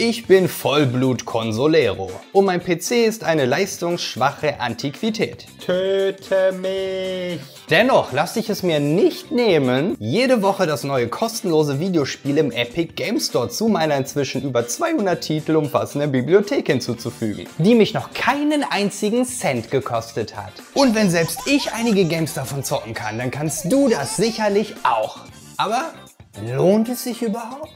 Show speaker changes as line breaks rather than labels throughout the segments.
Ich bin Vollblut-Consolero und mein PC ist eine leistungsschwache Antiquität.
Töte mich!
Dennoch lasse ich es mir nicht nehmen, jede Woche das neue kostenlose Videospiel im Epic Game Store zu meiner inzwischen über 200 Titel umfassenden Bibliothek hinzuzufügen, die mich noch keinen einzigen Cent gekostet hat. Und wenn selbst ich einige Games davon zocken kann, dann kannst du das sicherlich auch. Aber lohnt es sich überhaupt?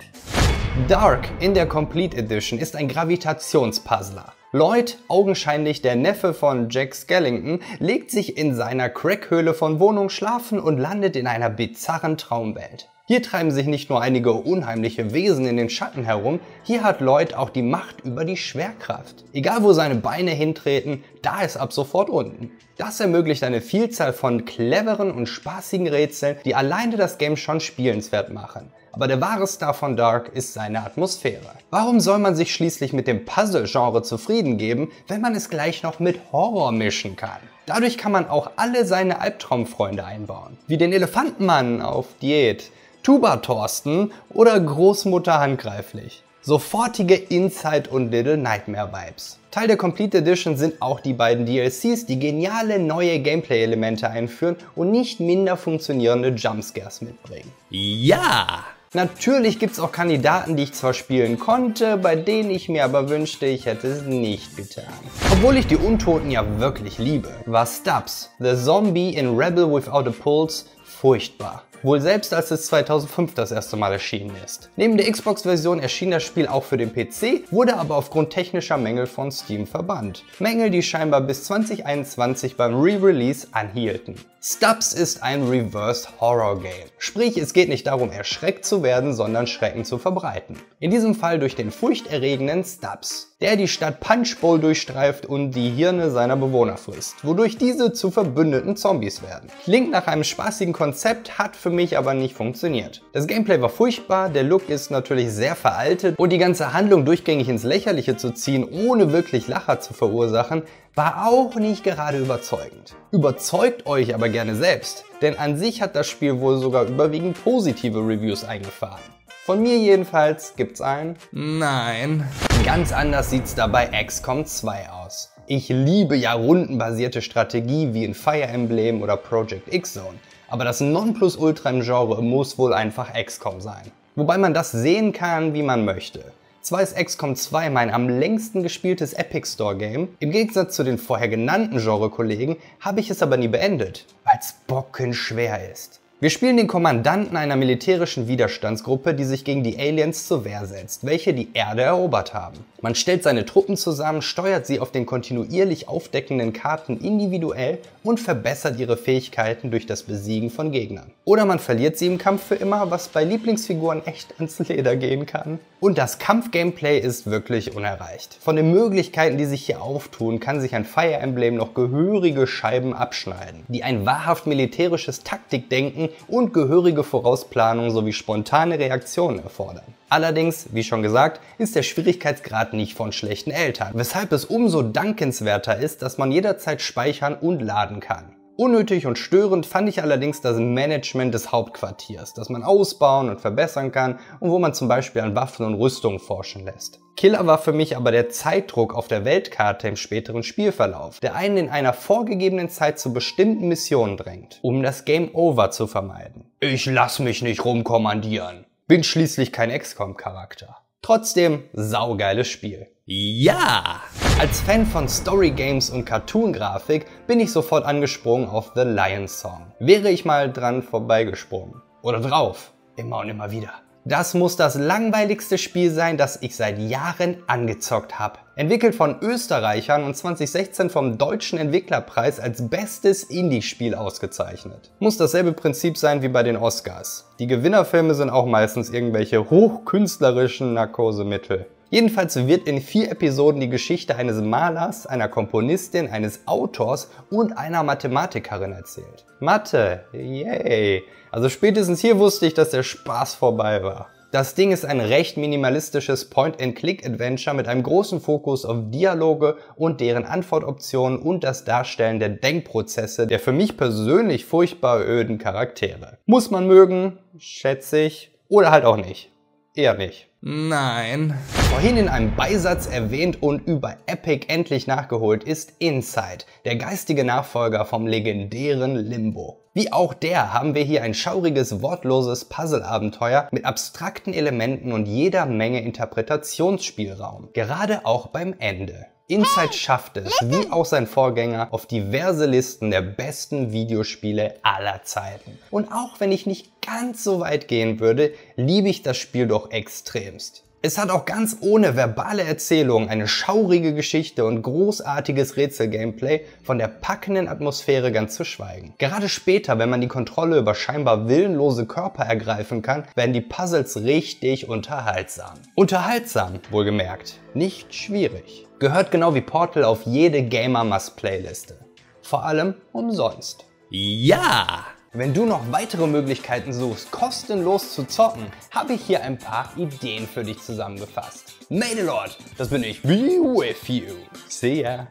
Dark in der Complete Edition ist ein Gravitationspuzzler. Lloyd, augenscheinlich der Neffe von Jack Skellington, legt sich in seiner Crackhöhle von Wohnung schlafen und landet in einer bizarren Traumwelt. Hier treiben sich nicht nur einige unheimliche Wesen in den Schatten herum, hier hat Lloyd auch die Macht über die Schwerkraft. Egal wo seine Beine hintreten, da ist ab sofort unten. Das ermöglicht eine Vielzahl von cleveren und spaßigen Rätseln, die alleine das Game schon spielenswert machen. Aber der wahre Star von Dark ist seine Atmosphäre. Warum soll man sich schließlich mit dem Puzzle-Genre zufrieden geben, wenn man es gleich noch mit Horror mischen kann? Dadurch kann man auch alle seine Albtraumfreunde einbauen, wie den Elefantenmann auf Diät, Tuba Thorsten oder Großmutter handgreiflich. Sofortige Inside und Little Nightmare Vibes. Teil der Complete Edition sind auch die beiden DLCs, die geniale neue Gameplay-Elemente einführen und nicht minder funktionierende Jumpscares mitbringen.
Ja!
Natürlich gibt es auch Kandidaten, die ich zwar spielen konnte, bei denen ich mir aber wünschte, ich hätte es nicht getan. Obwohl ich die Untoten ja wirklich liebe, war Stubbs, The Zombie in Rebel Without a Pulse, furchtbar wohl selbst als es 2005 das erste Mal erschienen ist. Neben der Xbox-Version erschien das Spiel auch für den PC, wurde aber aufgrund technischer Mängel von Steam verbannt. Mängel, die scheinbar bis 2021 beim Re-Release anhielten. Stubbs ist ein Reversed Horror Game. Sprich, es geht nicht darum, erschreckt zu werden, sondern Schrecken zu verbreiten. In diesem Fall durch den furchterregenden Stubbs, der die Stadt Punch Bowl durchstreift und die Hirne seiner Bewohner frisst, wodurch diese zu verbündeten Zombies werden. Klingt nach einem spaßigen Konzept, hat für mich aber nicht funktioniert. Das Gameplay war furchtbar, der Look ist natürlich sehr veraltet und die ganze Handlung durchgängig ins Lächerliche zu ziehen, ohne wirklich Lacher zu verursachen, war auch nicht gerade überzeugend. Überzeugt euch aber gerne selbst, denn an sich hat das Spiel wohl sogar überwiegend positive Reviews eingefahren. Von mir jedenfalls gibt's ein
Nein.
Ganz anders sieht's dabei XCOM 2 aus. Ich liebe ja rundenbasierte Strategie wie in Fire Emblem oder Project X-Zone, aber das Nonplusultra im Genre muss wohl einfach XCOM sein. Wobei man das sehen kann, wie man möchte. Zwar ist XCOM 2 mein am längsten gespieltes Epic Store Game, im Gegensatz zu den vorher genannten Genre-Kollegen habe ich es aber nie beendet, weil es bockenschwer ist. Wir spielen den Kommandanten einer militärischen Widerstandsgruppe, die sich gegen die Aliens zur Wehr setzt, welche die Erde erobert haben. Man stellt seine Truppen zusammen, steuert sie auf den kontinuierlich aufdeckenden Karten individuell und verbessert ihre Fähigkeiten durch das Besiegen von Gegnern. Oder man verliert sie im Kampf für immer, was bei Lieblingsfiguren echt ans Leder gehen kann. Und das Kampf-Gameplay ist wirklich unerreicht. Von den Möglichkeiten, die sich hier auftun, kann sich ein Fire Emblem noch gehörige Scheiben abschneiden, die ein wahrhaft militärisches Taktikdenken und gehörige Vorausplanung sowie spontane Reaktionen erfordern. Allerdings, wie schon gesagt, ist der Schwierigkeitsgrad nicht von schlechten Eltern, weshalb es umso dankenswerter ist, dass man jederzeit speichern und laden kann. Unnötig und störend fand ich allerdings das Management des Hauptquartiers, das man ausbauen und verbessern kann und wo man zum Beispiel an Waffen und Rüstungen forschen lässt. Killer war für mich aber der Zeitdruck auf der Weltkarte im späteren Spielverlauf, der einen in einer vorgegebenen Zeit zu bestimmten Missionen drängt, um das Game Over zu vermeiden. Ich lass mich nicht rumkommandieren. Bin schließlich kein XCOM-Charakter. Trotzdem saugeiles Spiel.
Ja!
Als Fan von Story Games und Cartoon-Grafik bin ich sofort angesprungen auf The Lion Song. Wäre ich mal dran vorbeigesprungen. Oder drauf. Immer und immer wieder. Das muss das langweiligste Spiel sein, das ich seit Jahren angezockt habe. Entwickelt von Österreichern und 2016 vom Deutschen Entwicklerpreis als bestes Indie-Spiel ausgezeichnet. Muss dasselbe Prinzip sein wie bei den Oscars. Die Gewinnerfilme sind auch meistens irgendwelche hochkünstlerischen Narkosemittel. Jedenfalls wird in vier Episoden die Geschichte eines Malers, einer Komponistin, eines Autors und einer Mathematikerin erzählt. Mathe, yay! Also spätestens hier wusste ich, dass der Spaß vorbei war. Das Ding ist ein recht minimalistisches Point-and-Click-Adventure mit einem großen Fokus auf Dialoge und deren Antwortoptionen und das Darstellen der Denkprozesse der für mich persönlich furchtbar öden Charaktere. Muss man mögen, schätze ich, oder halt auch nicht. Eher nicht.
Nein.
Vorhin in einem Beisatz erwähnt und über Epic endlich nachgeholt ist Inside, der geistige Nachfolger vom legendären Limbo. Wie auch der haben wir hier ein schauriges, wortloses Puzzle-Abenteuer mit abstrakten Elementen und jeder Menge Interpretationsspielraum. Gerade auch beim Ende. Inside schafft es, wie auch sein Vorgänger, auf diverse Listen der besten Videospiele aller Zeiten. Und auch wenn ich nicht ganz so weit gehen würde, liebe ich das Spiel doch extremst. Es hat auch ganz ohne verbale Erzählung eine schaurige Geschichte und großartiges Rätsel-Gameplay, von der packenden Atmosphäre ganz zu schweigen. Gerade später, wenn man die Kontrolle über scheinbar willenlose Körper ergreifen kann, werden die Puzzles richtig unterhaltsam. Unterhaltsam, wohlgemerkt, nicht schwierig. Gehört genau wie Portal auf jede Gamer Must Playliste. Vor allem umsonst.
Ja!
Wenn du noch weitere Möglichkeiten suchst, kostenlos zu zocken, habe ich hier ein paar Ideen für dich zusammengefasst. Madelord, das bin ich. Be with you. See ya.